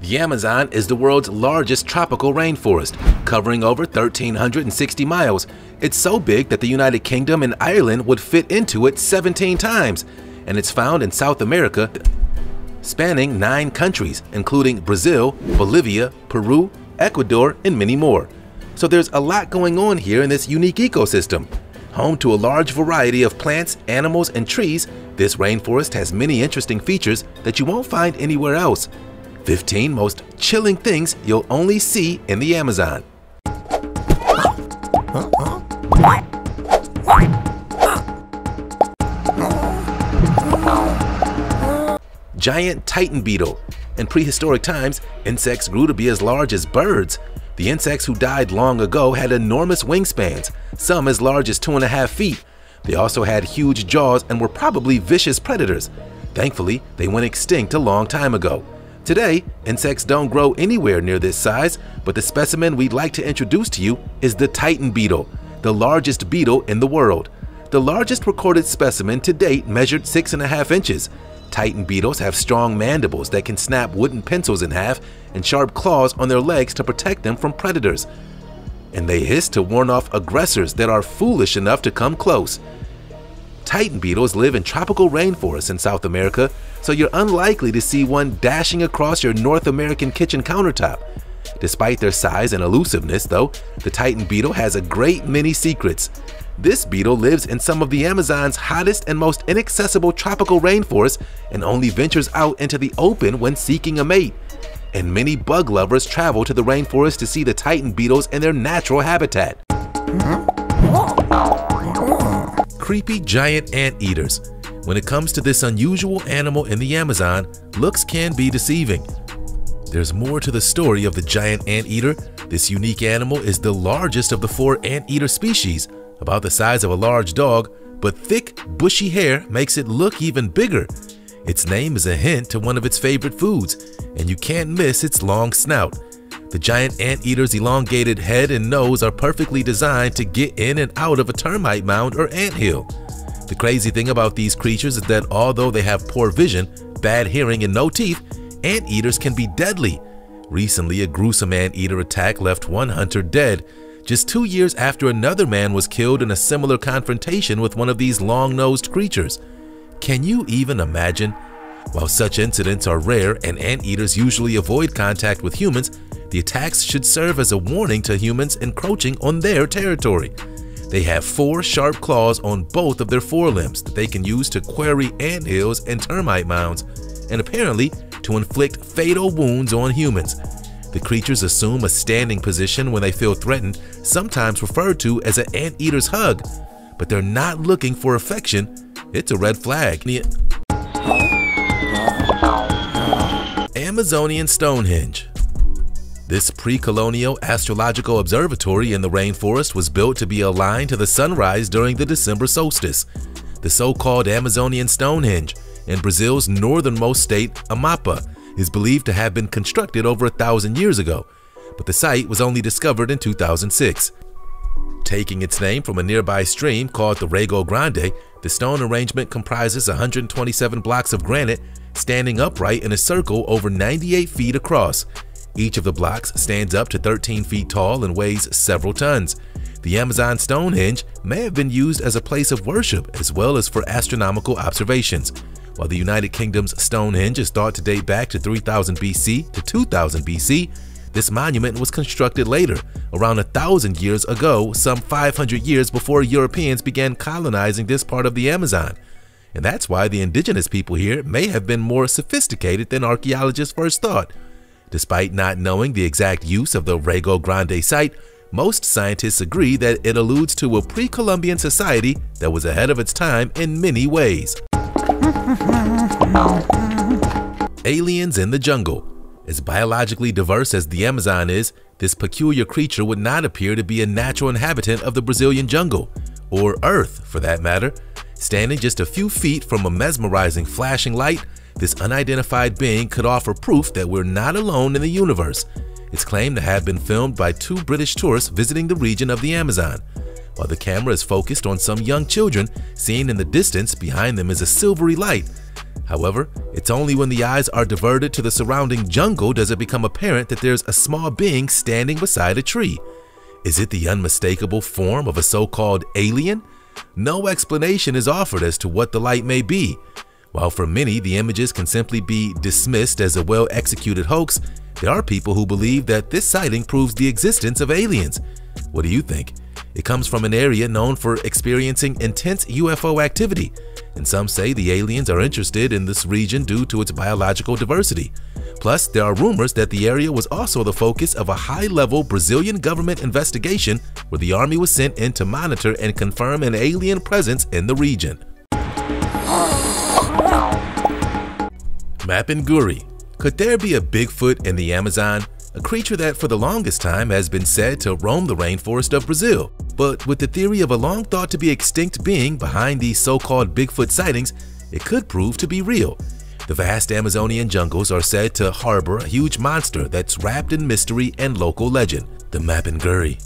The Amazon is the world's largest tropical rainforest, covering over 1,360 miles. It's so big that the United Kingdom and Ireland would fit into it 17 times, and it's found in South America, spanning nine countries, including Brazil, Bolivia, Peru, Ecuador, and many more. So there's a lot going on here in this unique ecosystem. Home to a large variety of plants, animals, and trees, this rainforest has many interesting features that you won't find anywhere else. 15 most chilling things you'll only see in the Amazon. Giant Titan Beetle. In prehistoric times, insects grew to be as large as birds. The insects who died long ago had enormous wingspans, some as large as two and a half feet. They also had huge jaws and were probably vicious predators. Thankfully, they went extinct a long time ago. Today, insects don't grow anywhere near this size, but the specimen we'd like to introduce to you is the Titan beetle, the largest beetle in the world. The largest recorded specimen to date measured 6.5 inches. Titan beetles have strong mandibles that can snap wooden pencils in half and sharp claws on their legs to protect them from predators. And they hiss to warn off aggressors that are foolish enough to come close. Titan beetles live in tropical rainforests in South America, so you're unlikely to see one dashing across your North American kitchen countertop. Despite their size and elusiveness, though, the Titan beetle has a great many secrets. This beetle lives in some of the Amazon's hottest and most inaccessible tropical rainforests and only ventures out into the open when seeking a mate. And many bug lovers travel to the rainforest to see the Titan beetles in their natural habitat creepy giant anteaters. When it comes to this unusual animal in the Amazon, looks can be deceiving. There's more to the story of the giant anteater. This unique animal is the largest of the four anteater species, about the size of a large dog, but thick, bushy hair makes it look even bigger. Its name is a hint to one of its favorite foods, and you can't miss its long snout. The giant anteater's elongated head and nose are perfectly designed to get in and out of a termite mound or anthill. The crazy thing about these creatures is that although they have poor vision, bad hearing, and no teeth, anteaters can be deadly. Recently, a gruesome anteater attack left one hunter dead, just two years after another man was killed in a similar confrontation with one of these long-nosed creatures. Can you even imagine? While such incidents are rare and anteaters usually avoid contact with humans, the attacks should serve as a warning to humans encroaching on their territory. They have four sharp claws on both of their forelimbs that they can use to quarry ant hills and termite mounds, and apparently to inflict fatal wounds on humans. The creatures assume a standing position when they feel threatened, sometimes referred to as an anteater's hug, but they're not looking for affection. It's a red flag. Amazonian Stonehenge this pre-colonial astrological observatory in the rainforest was built to be aligned to the sunrise during the December solstice. The so-called Amazonian Stonehenge in Brazil's northernmost state, Amapá, is believed to have been constructed over a thousand years ago, but the site was only discovered in 2006. Taking its name from a nearby stream called the Rego Grande, the stone arrangement comprises 127 blocks of granite standing upright in a circle over 98 feet across. Each of the blocks stands up to 13 feet tall and weighs several tons. The Amazon Stonehenge may have been used as a place of worship as well as for astronomical observations. While the United Kingdom's Stonehenge is thought to date back to 3000 BC to 2000 BC, this monument was constructed later, around a thousand years ago, some 500 years before Europeans began colonizing this part of the Amazon. And that's why the indigenous people here may have been more sophisticated than archaeologists first thought. Despite not knowing the exact use of the Rego Grande site, most scientists agree that it alludes to a pre-Columbian society that was ahead of its time in many ways. Aliens in the jungle. As biologically diverse as the Amazon is, this peculiar creature would not appear to be a natural inhabitant of the Brazilian jungle, or Earth for that matter. Standing just a few feet from a mesmerizing flashing light, this unidentified being could offer proof that we're not alone in the universe. It's claimed to have been filmed by two British tourists visiting the region of the Amazon. While the camera is focused on some young children, seen in the distance behind them is a silvery light. However, it's only when the eyes are diverted to the surrounding jungle does it become apparent that there's a small being standing beside a tree. Is it the unmistakable form of a so-called alien? No explanation is offered as to what the light may be. While for many the images can simply be dismissed as a well-executed hoax, there are people who believe that this sighting proves the existence of aliens. What do you think? It comes from an area known for experiencing intense UFO activity, and some say the aliens are interested in this region due to its biological diversity. Plus, there are rumors that the area was also the focus of a high-level Brazilian government investigation where the army was sent in to monitor and confirm an alien presence in the region. Mapinguari. Could there be a Bigfoot in the Amazon? a creature that for the longest time has been said to roam the rainforest of Brazil. But with the theory of a long thought to be extinct being behind these so-called Bigfoot sightings, it could prove to be real. The vast Amazonian jungles are said to harbor a huge monster that's wrapped in mystery and local legend, the Mapinguari.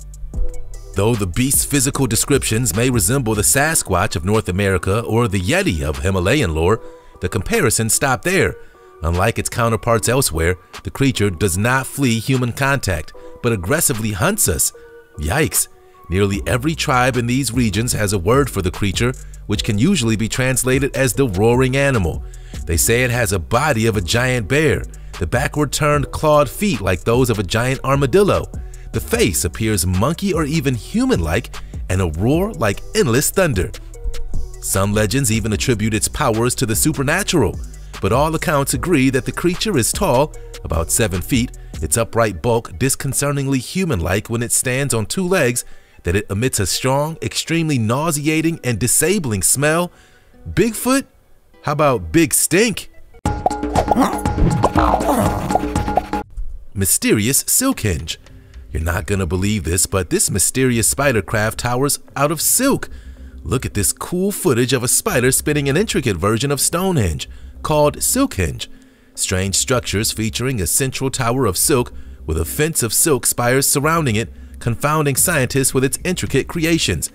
Though the beast's physical descriptions may resemble the Sasquatch of North America or the Yeti of Himalayan lore, the comparison stop there Unlike its counterparts elsewhere, the creature does not flee human contact, but aggressively hunts us. Yikes! Nearly every tribe in these regions has a word for the creature, which can usually be translated as the roaring animal. They say it has a body of a giant bear, the backward turned clawed feet like those of a giant armadillo. The face appears monkey or even human-like, and a roar like endless thunder. Some legends even attribute its powers to the supernatural but all accounts agree that the creature is tall, about 7 feet, its upright bulk disconcertingly human-like when it stands on two legs, that it emits a strong, extremely nauseating and disabling smell. Bigfoot? How about Big Stink? Mysterious Silkhenge. You're not gonna believe this, but this mysterious spider craft towers out of silk. Look at this cool footage of a spider spinning an intricate version of Stonehenge called Silk Silkhenge, strange structures featuring a central tower of silk with a fence of silk spires surrounding it, confounding scientists with its intricate creations.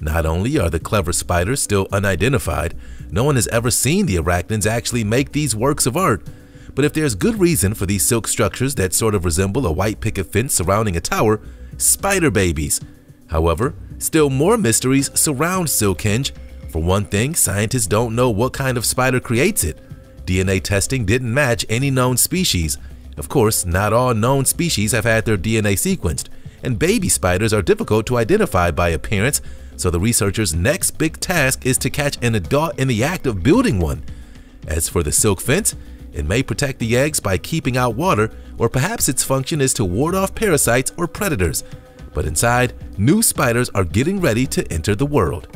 Not only are the clever spiders still unidentified, no one has ever seen the arachnids actually make these works of art. But if there's good reason for these silk structures that sort of resemble a white picket fence surrounding a tower, spider babies. However, still more mysteries surround Silk Silkhenge. For one thing, scientists don't know what kind of spider creates it. DNA testing didn't match any known species. Of course, not all known species have had their DNA sequenced, and baby spiders are difficult to identify by appearance, so the researchers' next big task is to catch an adult in the act of building one. As for the silk fence, it may protect the eggs by keeping out water, or perhaps its function is to ward off parasites or predators. But inside, new spiders are getting ready to enter the world.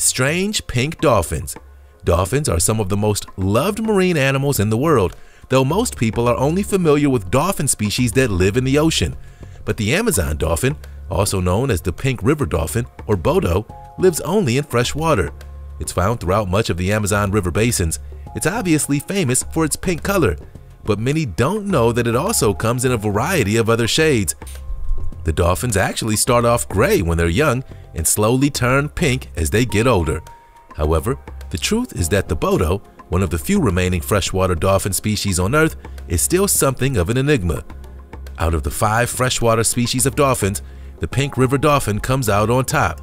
Strange pink dolphins. Dolphins are some of the most loved marine animals in the world, though most people are only familiar with dolphin species that live in the ocean. But the Amazon dolphin, also known as the pink river dolphin or Boto, lives only in fresh water. It's found throughout much of the Amazon River basins. It's obviously famous for its pink color, but many don't know that it also comes in a variety of other shades. The dolphins actually start off gray when they're young and slowly turn pink as they get older. However, the truth is that the Boto, one of the few remaining freshwater dolphin species on Earth, is still something of an enigma. Out of the five freshwater species of dolphins, the pink river dolphin comes out on top.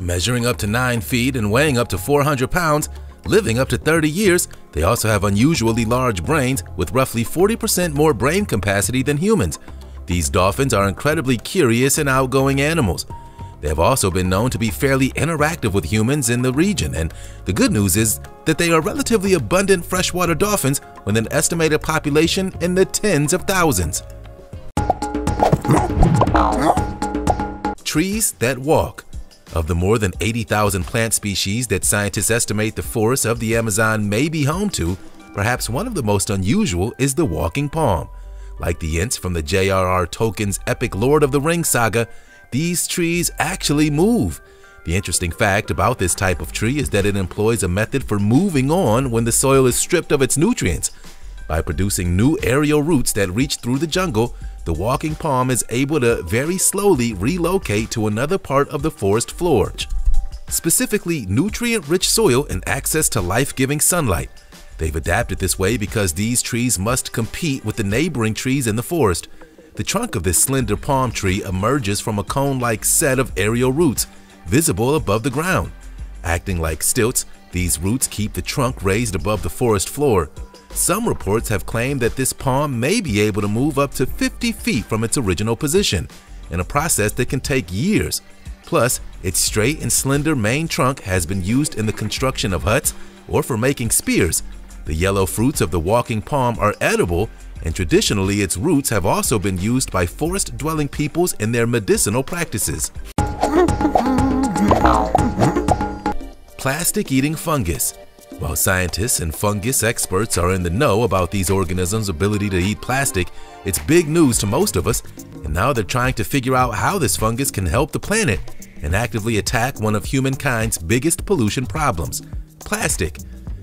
Measuring up to 9 feet and weighing up to 400 pounds, living up to 30 years, they also have unusually large brains with roughly 40% more brain capacity than humans. These dolphins are incredibly curious and outgoing animals. They have also been known to be fairly interactive with humans in the region, and the good news is that they are relatively abundant freshwater dolphins with an estimated population in the tens of thousands. Trees that walk. Of the more than 80,000 plant species that scientists estimate the forests of the Amazon may be home to, perhaps one of the most unusual is the walking palm. Like the Ents from the J.R.R. Tolkien's epic Lord of the Rings saga, these trees actually move. The interesting fact about this type of tree is that it employs a method for moving on when the soil is stripped of its nutrients. By producing new aerial roots that reach through the jungle, the walking palm is able to very slowly relocate to another part of the forest floor. specifically nutrient-rich soil and access to life-giving sunlight. They've adapted this way because these trees must compete with the neighboring trees in the forest. The trunk of this slender palm tree emerges from a cone-like set of aerial roots, visible above the ground. Acting like stilts, these roots keep the trunk raised above the forest floor. Some reports have claimed that this palm may be able to move up to 50 feet from its original position, in a process that can take years. Plus, its straight and slender main trunk has been used in the construction of huts or for making spears. The yellow fruits of the walking palm are edible, and traditionally its roots have also been used by forest-dwelling peoples in their medicinal practices. Plastic-eating fungus while scientists and fungus experts are in the know about these organisms' ability to eat plastic, it's big news to most of us, and now they're trying to figure out how this fungus can help the planet and actively attack one of humankind's biggest pollution problems, plastic.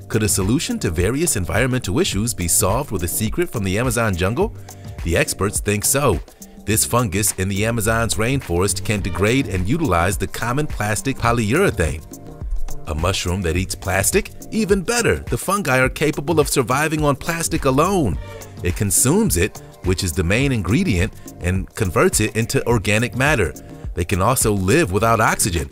Could a solution to various environmental issues be solved with a secret from the Amazon jungle? The experts think so. This fungus in the Amazon's rainforest can degrade and utilize the common plastic polyurethane, a mushroom that eats plastic? Even better, the fungi are capable of surviving on plastic alone. It consumes it, which is the main ingredient, and converts it into organic matter. They can also live without oxygen.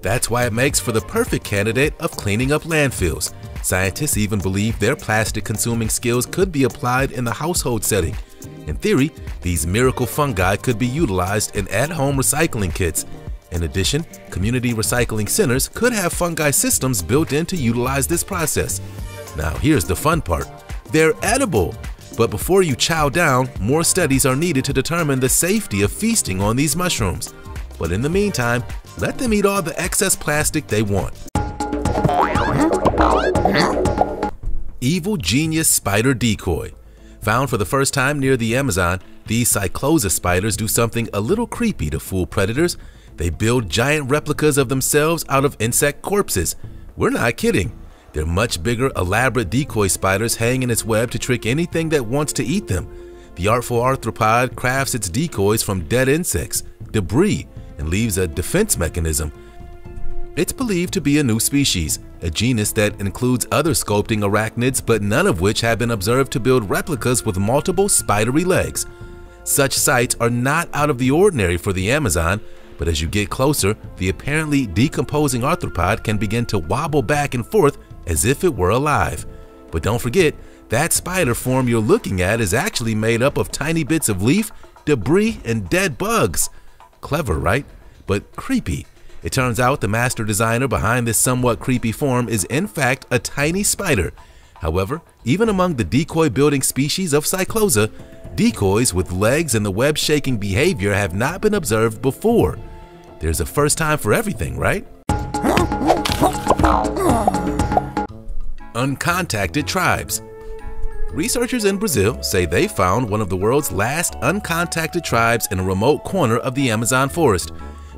That's why it makes for the perfect candidate of cleaning up landfills. Scientists even believe their plastic-consuming skills could be applied in the household setting. In theory, these miracle fungi could be utilized in at-home recycling kits in addition, community recycling centers could have fungi systems built in to utilize this process. Now here's the fun part. They're edible! But before you chow down, more studies are needed to determine the safety of feasting on these mushrooms. But in the meantime, let them eat all the excess plastic they want. Evil Genius Spider Decoy Found for the first time near the Amazon, these Cyclosa spiders do something a little creepy to fool predators they build giant replicas of themselves out of insect corpses. We're not kidding. They're much bigger, elaborate decoy spiders hang in its web to trick anything that wants to eat them. The artful arthropod crafts its decoys from dead insects, debris, and leaves a defense mechanism. It's believed to be a new species, a genus that includes other sculpting arachnids but none of which have been observed to build replicas with multiple spidery legs. Such sights are not out of the ordinary for the Amazon, but as you get closer, the apparently decomposing arthropod can begin to wobble back and forth as if it were alive. But don't forget, that spider form you're looking at is actually made up of tiny bits of leaf, debris, and dead bugs. Clever, right? But creepy. It turns out the master designer behind this somewhat creepy form is in fact a tiny spider. However, even among the decoy building species of Cyclosa, decoys with legs and the web-shaking behavior have not been observed before. There's a first time for everything, right? Uncontacted tribes. Researchers in Brazil say they found one of the world's last uncontacted tribes in a remote corner of the Amazon forest.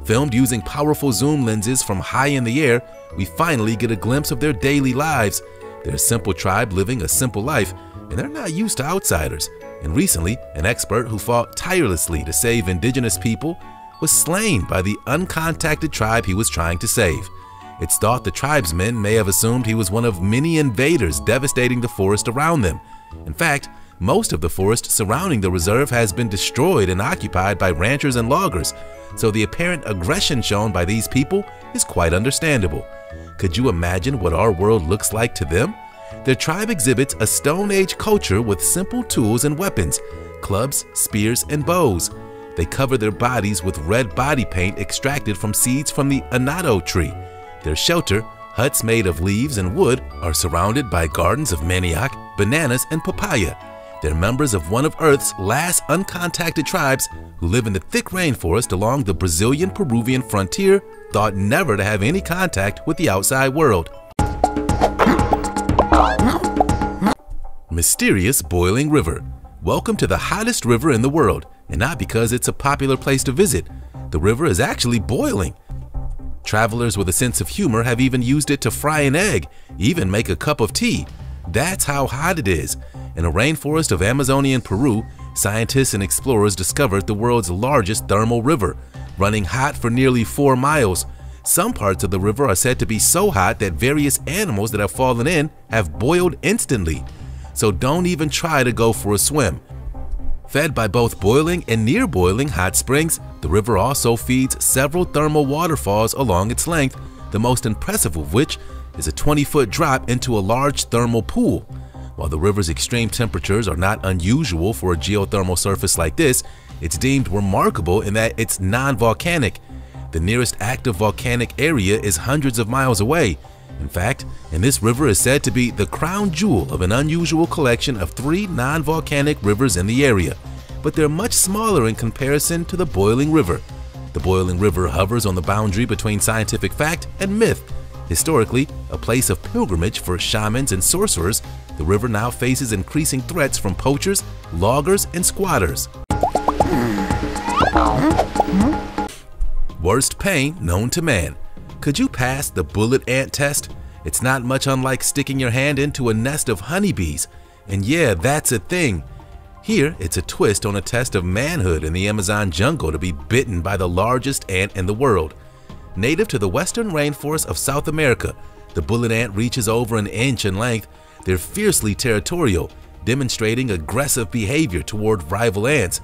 Filmed using powerful zoom lenses from high in the air, we finally get a glimpse of their daily lives. They're a simple tribe living a simple life, and they're not used to outsiders. And recently, an expert who fought tirelessly to save indigenous people was slain by the uncontacted tribe he was trying to save. It's thought the tribesmen may have assumed he was one of many invaders devastating the forest around them. In fact, most of the forest surrounding the reserve has been destroyed and occupied by ranchers and loggers, so the apparent aggression shown by these people is quite understandable. Could you imagine what our world looks like to them? Their tribe exhibits a Stone Age culture with simple tools and weapons, clubs, spears, and bows. They cover their bodies with red body paint extracted from seeds from the annatto tree. Their shelter, huts made of leaves and wood, are surrounded by gardens of manioc, bananas, and papaya. They're members of one of Earth's last uncontacted tribes who live in the thick rainforest along the Brazilian-Peruvian frontier, thought never to have any contact with the outside world. Mysterious Boiling River Welcome to the hottest river in the world, and not because it's a popular place to visit. The river is actually boiling. Travelers with a sense of humor have even used it to fry an egg, even make a cup of tea. That's how hot it is. In a rainforest of Amazonian Peru, scientists and explorers discovered the world's largest thermal river, running hot for nearly 4 miles. Some parts of the river are said to be so hot that various animals that have fallen in have boiled instantly. So don't even try to go for a swim. Fed by both boiling and near boiling hot springs, the river also feeds several thermal waterfalls along its length, the most impressive of which is a 20-foot drop into a large thermal pool. While the river's extreme temperatures are not unusual for a geothermal surface like this, it's deemed remarkable in that it's non-volcanic. The nearest active volcanic area is hundreds of miles away. In fact, and this river is said to be the crown jewel of an unusual collection of three non-volcanic rivers in the area, but they're much smaller in comparison to the Boiling River. The Boiling River hovers on the boundary between scientific fact and myth. Historically, a place of pilgrimage for shamans and sorcerers, the river now faces increasing threats from poachers, loggers, and squatters. Worst pain known to man. Could you pass the bullet ant test? It's not much unlike sticking your hand into a nest of honeybees. And yeah, that's a thing. Here, it's a twist on a test of manhood in the Amazon jungle to be bitten by the largest ant in the world. Native to the western rainforest of South America, the bullet ant reaches over an inch in length. They're fiercely territorial, demonstrating aggressive behavior toward rival ants.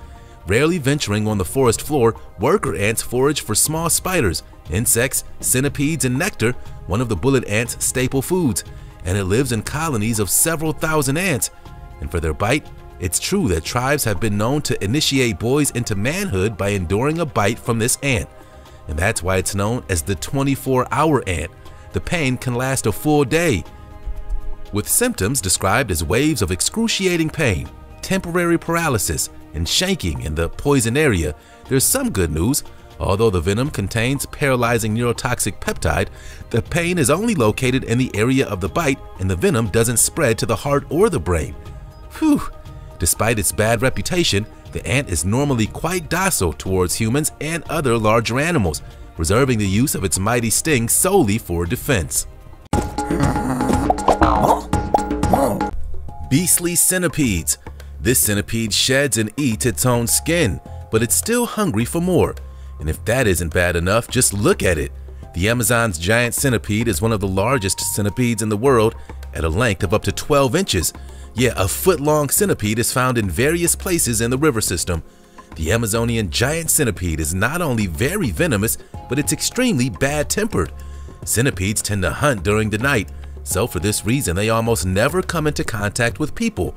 Rarely venturing on the forest floor, worker ants forage for small spiders, insects, centipedes, and nectar, one of the bullet ant's staple foods, and it lives in colonies of several thousand ants. And for their bite, it's true that tribes have been known to initiate boys into manhood by enduring a bite from this ant. And that's why it's known as the 24-hour ant. The pain can last a full day, with symptoms described as waves of excruciating pain, temporary paralysis, and shaking in the poison area, there's some good news. Although the venom contains paralyzing neurotoxic peptide, the pain is only located in the area of the bite and the venom doesn't spread to the heart or the brain. Whew! Despite its bad reputation, the ant is normally quite docile towards humans and other larger animals, reserving the use of its mighty sting solely for defense. Beastly centipedes. This centipede sheds and eats its own skin, but it's still hungry for more. And if that isn't bad enough, just look at it. The Amazon's giant centipede is one of the largest centipedes in the world at a length of up to 12 inches. Yeah, a foot-long centipede is found in various places in the river system. The Amazonian giant centipede is not only very venomous, but it's extremely bad-tempered. Centipedes tend to hunt during the night, so for this reason they almost never come into contact with people.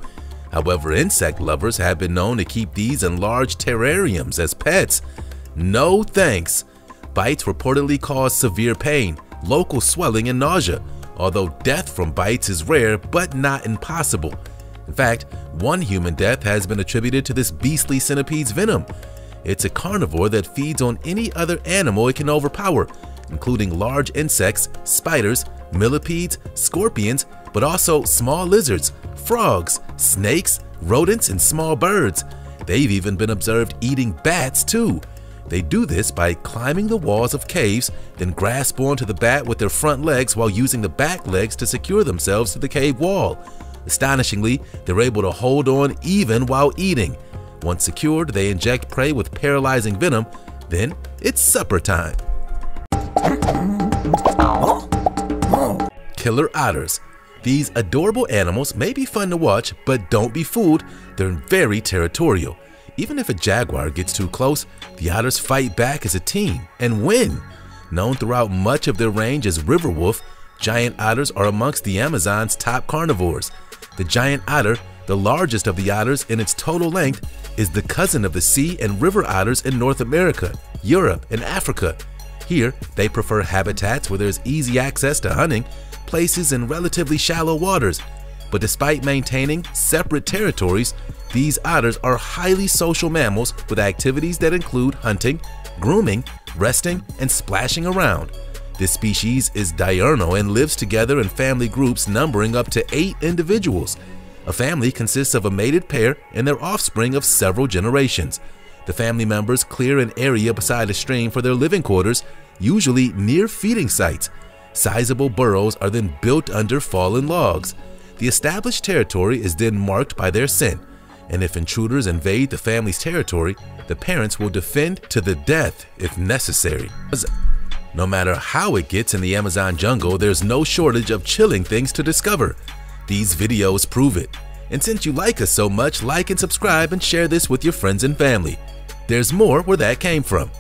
However, insect lovers have been known to keep these in large terrariums as pets. No thanks. Bites reportedly cause severe pain, local swelling, and nausea, although death from bites is rare but not impossible. In fact, one human death has been attributed to this beastly centipede's venom. It's a carnivore that feeds on any other animal it can overpower, including large insects, spiders, millipedes, scorpions, but also small lizards, frogs, snakes, rodents, and small birds. They've even been observed eating bats too. They do this by climbing the walls of caves, then grasp onto the bat with their front legs while using the back legs to secure themselves to the cave wall. Astonishingly, they're able to hold on even while eating. Once secured, they inject prey with paralyzing venom, then it's supper time. Killer otters. These adorable animals may be fun to watch, but don't be fooled, they're very territorial. Even if a jaguar gets too close, the otters fight back as a team and win. Known throughout much of their range as river wolf, giant otters are amongst the Amazon's top carnivores. The giant otter, the largest of the otters in its total length, is the cousin of the sea and river otters in North America, Europe, and Africa. Here, they prefer habitats where there's easy access to hunting, places in relatively shallow waters. But despite maintaining separate territories, these otters are highly social mammals with activities that include hunting, grooming, resting, and splashing around. This species is diurnal and lives together in family groups numbering up to eight individuals. A family consists of a mated pair and their offspring of several generations. The family members clear an area beside a stream for their living quarters, usually near feeding sites. Sizable burrows are then built under fallen logs. The established territory is then marked by their scent, and if intruders invade the family's territory, the parents will defend to the death if necessary. No matter how it gets in the Amazon jungle, there's no shortage of chilling things to discover. These videos prove it. And since you like us so much, like and subscribe and share this with your friends and family. There's more where that came from.